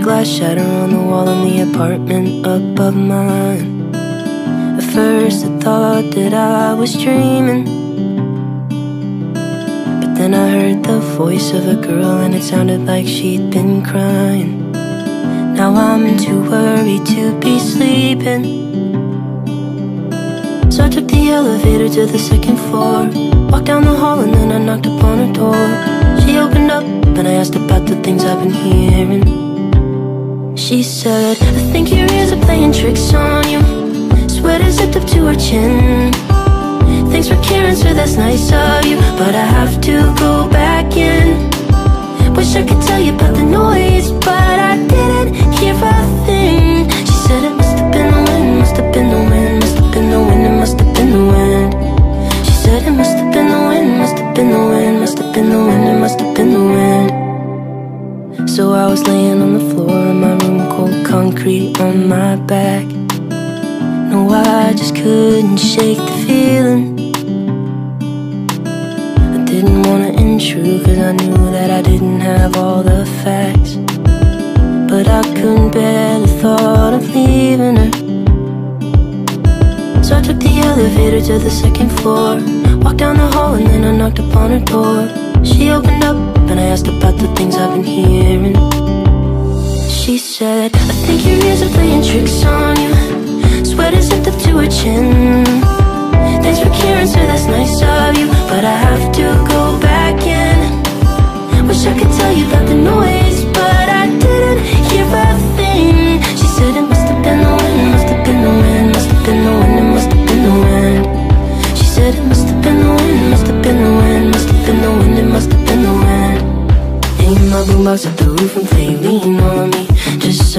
glass shatter on the wall in the apartment above mine. At first, I thought that I was dreaming. But then I heard the voice of a girl, and it sounded like she'd been crying. Now I'm too worried to be sleeping. So I took the elevator to the second floor. Walked down the hall, and then I knocked upon her door. Said, I think your ears are playing tricks on you. Sweater zipped up to her chin. Thanks for caring, sir, that's nice of you. But I have to go back in. Wish I could tell you about the noise So I was laying on the floor in my room Cold concrete on my back. No, I just couldn't shake the feeling. I didn't wanna intrude Cause I knew that I didn't have all the facts. But I couldn't bear the thought of leaving her. So I took the elevator to the second floor. Walked down the hall and then I knocked upon her door. She opened up and I asked about the things I've been hearing said I think your ears are playing tricks on you. Sweater zipped up to her chin. Thanks for caring, sir, that's nice of you. But I have to go back in. Wish I could tell you about the noise But I didn't hear a thing. She said it must have been the wind Must have been the wind Must have been the wind It must have been the wind. She said it must have been the wind Must have been the wind Must have been the wind It must have been the wind. Aim my boombox at the roof and play lean on me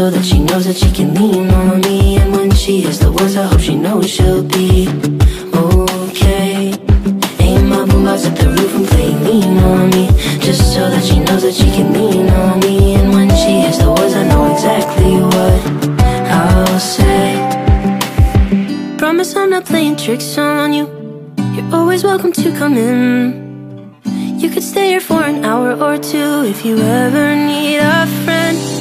so that she knows that she can lean on me. And when she hears the words I hope she knows she'll be okay. Aim my boombox at the roof and play lean on me. Just so that she knows that she can lean on me. And when she hears the words I know exactly what I'll say. Promise I'm not playing tricks on you. You're always welcome to come in. You could stay here for an hour or two if you ever need a friend.